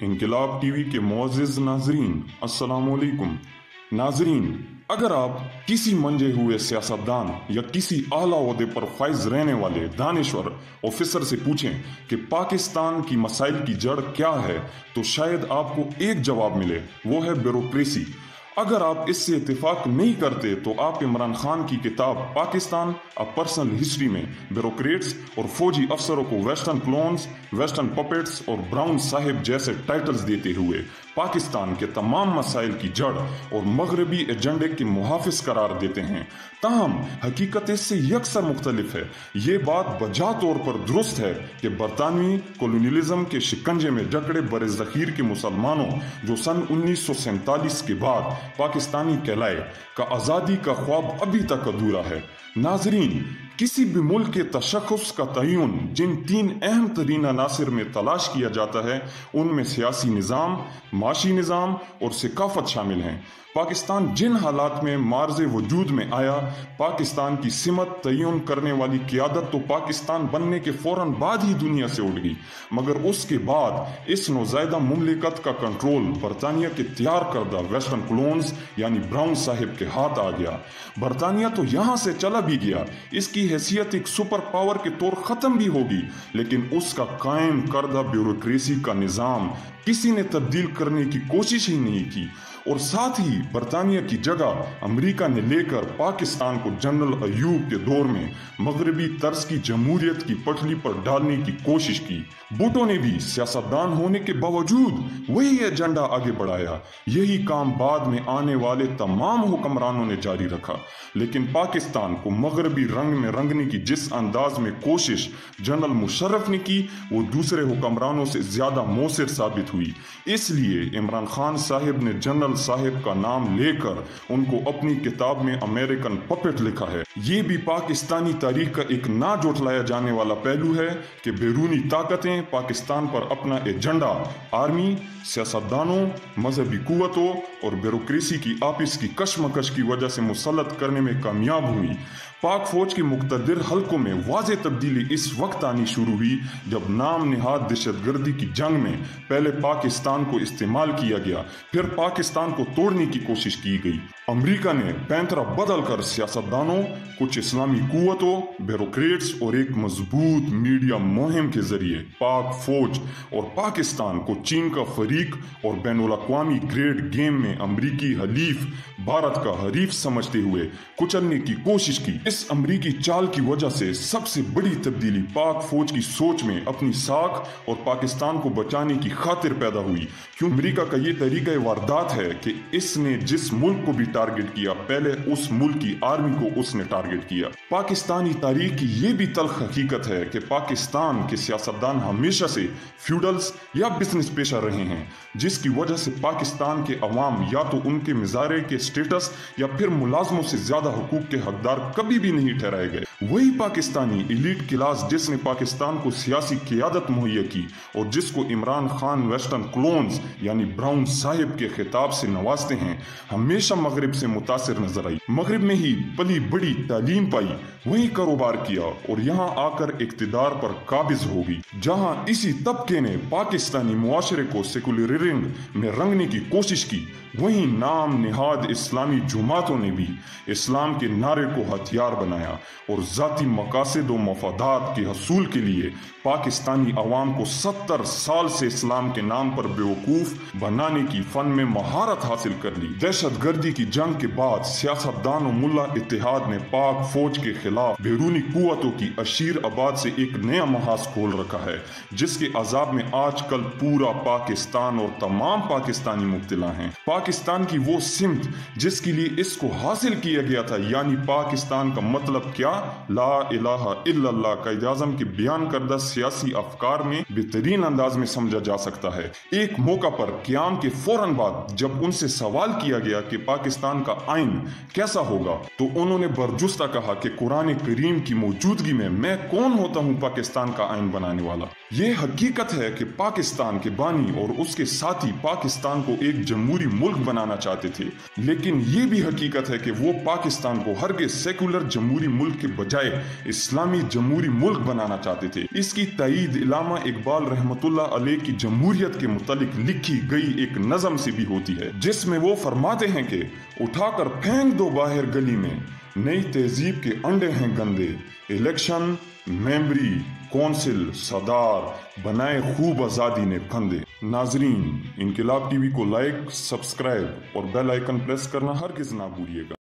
इनकलाब टीवी के मोज़ नाजरीन असलकुम नाजरीन, अगर आप किसी मंजे हुए सियासतदान या किसी आला अहदे पर फाइज रहने वाले दानश्वर ऑफिसर से पूछें कि पाकिस्तान की मसाइल की जड़ क्या है तो शायद आपको एक जवाब मिले, वो है ब्यूरोक्रेसी। अगर आप इससे इतफाक नहीं करते तो आप इमरान खान की किताब पाकिस्तान, अ पर्सनल हिस्ट्री में ब्यूरोक्रेट्स और फौजी अफसरों को वेस्टर्न क्लोन्स, वेस्टर्न पपेट्स और ब्राउन साहिब जैसे टाइटल्स देते हुए पाकिस्तान के तमाम मसाइल की जड़ और मगरबी एजेंडे के मुहाफ़ करार देते हैं। ताहम हकीकत इससे यकसर मुख्तलिफ़ है। ये बात बजा तौर पर दुरुस्त है कि बरतानवी कॉलोनियलिज्म के शिकंजे में जकड़े बर ज़ख़ीर के मुसलमानों, जो सन उन्नीस सौ सैंतालीस के बाद पाकिस्तानी कहलाए का आज़ादी का ख्वाब अभी तक अधूरा है। नाजरीन किसी भी मुल्क के तशखस का तयन जिन तीन अहम तरीन अनासर में तलाश किया जाता है, उनमें सियासी निज़ाम, माशी निज़ाम और सिकाफत शामिल हैं। पाकिस्तान जिन हालात में मार्ज वजूद में आया, पाकिस्तान की सिमत तयन करने वाली क्यादत तो पाकिस्तान बनने के फ़ौर बाद ही दुनिया से उठ गई। मगर उसके बाद इस नौजायदा ममलिकत का कंट्रोल बरतानिया के तैयार करदा वेस्टर्न क्लोन्स, यानी ब्राउन साहिब के हाथ आ गया। बरतानिया तो यहाँ से चला भी गया। इसकी हैसियत एक सुपर पावर के तौर ख़त्म भी होगी, लेकिन उसका कायम करदा ब्यूरोक्रेसी का निज़ाम किसी ने तब्दील करने की कोशिश ही नहीं की। और साथ ही बरतानिया की जगह अमेरिका ने लेकर पाकिस्तान को जनरल अयूब के दौर में मगरबी तर्ज की जमहूरियत की पटली पर डालने की कोशिश की। बुटो ने भी सियासतदान होने के बावजूद वही एजेंडा आगे बढ़ाया। यही काम बाद में आने वाले तमाम हुक्मरानों ने जारी रखा। लेकिन पाकिस्तान को मगरबी रंग में रंगने की जिस अंदाज में कोशिश जनरल मुशर्रफ ने की, वो दूसरे हुक्मरानों से ज़्यादा मौसर साबित हुई। इसलिए इमरान खान साहिब ने जनरल साहिब का नाम लेकर उनको अपनी किताब में अमेरिकन पपेट लिखा है। ये भी पाकिस्तानी तारीख का एक ना जोटलाया जाने वाला पहलू है कि बैरूनी ताकतें पाकिस्तान पर अपना एजेंडा, आर्मी, सियासतदानों, मजहबी कुतों और ब्यूरोक्रेसी की आपस की कशमकश की वजह से मुसलत करने में कामयाब हुई। पाक फौज की मुख्तर हलकों में वाज तब्दीली इस वक्त आनी शुरू हुई, जब नाम निहाद दहशत गर्दी की जंग में पहले पाकिस्तान को इस्तेमाल किया गया, फिर पाकिस्तान को तोड़ने की कोशिश की गई। अमेरिका ने पैंतरा बदल कर सियासतदानों, कुछ इस्लामी कुतों ब्यूरोक्रेट्स और एक मज़बूत मीडिया मुहिम के ज़रिए पाक फौज और पाकिस्तान को चीन का फरीक और बैन अवी ग्रेड गेम में अमरीकी हलीफ भारत का हरीफ समझते हुए कुचलने की कोशिश की। इस अमरीकी चाल की वजह से सबसे बड़ी तब्दीली पाक फौज की सोच में अपनी साख और पाकिस्तान को बचाने की खातिर पैदा हुई। क्यों? अमरीका का ये तरीका वारदात है कि इसने जिस मुल्क को भी टारगेट किया, पहले उस मुल्क की आर्मी को उसने टारगेट किया। पाकिस्तानी तारीख की ये भी तलख हकीकत है कि पाकिस्तान के सियासतदान हमेशा से फ्यूडल्स या बिज़नेस पेशा रहे हैं, जिसकी वजह से पाकिस्तान के अवाम या तो उनके मिजारे के स्टेटस या फिर मुलाजमों से ज़्यादा हकूक के हकदार कभी भी नहीं ठहराए गए। वही पाकिस्तानी इलीट क्लास जिसने पाकिस्तान को सियासी क्यादत मुहैया की और जिसको इमरान खान वेस्टर्न क्लोन्स यानी ब्राउन साहिब के खिताब से नवाजते हैं, हमेशा मगरब से मुतासर नज़र आई। मगरब में ही पली बड़ी तालीम पाई, वही कारोबार किया और यहाँ आकर इकतदार पर काबिज होगी जहाँ इसी तबके ने पाकिस्तानी मुआरे को सेकुलरिंग में रंगने की कोशिश की, वही नाम निहाद इस्लामी जुमातों ने भी इस्लाम के नारे को हथियार बनाया और ज़ाती मकासद व मफादात के हसूल के लिए पाकिस्तानी अवाम को सत्तर साल से इस्लाम के नाम पर बेवकूफ़ बनाने की फ़न में महारत हासिल कर ली। दहशत गर्दी की जंग के बाद सियासतदान मुल्ला इतिहाद ने पाक फौज के खिलाफ बैरूनी कुतों की अशीर आबाद से एक नया महाज खोल रखा है, जिसके अजाब में आजकल पूरा पाकिस्तान और तमाम पाकिस्तानी मुबतला हैं। पाकिस्तान की वो सिमत जिसके लिए इसको हासिल किया गया था, यानी पाकिस्तान का मतलब क्या ला इलाहा इल्लल्लाह का इजाजम के बयान करदा सियासी अफकार में बेहतरीन अंदाज में समझा जा सकता है। एक मौका पर क्याम के फ़ौरन बाद जब उनसे सवाल किया गया कि पाकिस्तान का आइन कैसा होगा तो उन्होंने बरजुस्ता कहा कि कुरान करीम की मौजूदगी में मैं कौन होता हूँ पाकिस्तान का आइन बनाने वाला? ये हकीकत है कि पाकिस्तान के बानी और उसके साथी पाकिस्तान को एक जमहूरी मुल्क बनाना चाहते थे। लेकिन ये भी हकीकत है कि वो पाकिस्तान को हर के सेकुलर जमहूरी मुल्क के बजाय इस्लामी जमहूरी मुल्क बनाना चाहते थे। इसकी तईद इलामा इकबाल रहमतुल्लाह अलैह की जमहूरियत के मुतालिक लिखी गई एक नज़म से भी होती है, जिसमें वो फरमाते हैं कि, उठाकर फेंक दो बाहर गली में, नई तहजीब के अंडे हैं गंदे, इलेक्शन मेमरी कौंसिल, सदार, बनाए खूब आज़ादी ने फंदे। नाजरीन, इनकलाब टीवी को लाइक, सब्सक्राइब और बेल आइकन प्रेस करना हर किस ना भूलिएगा।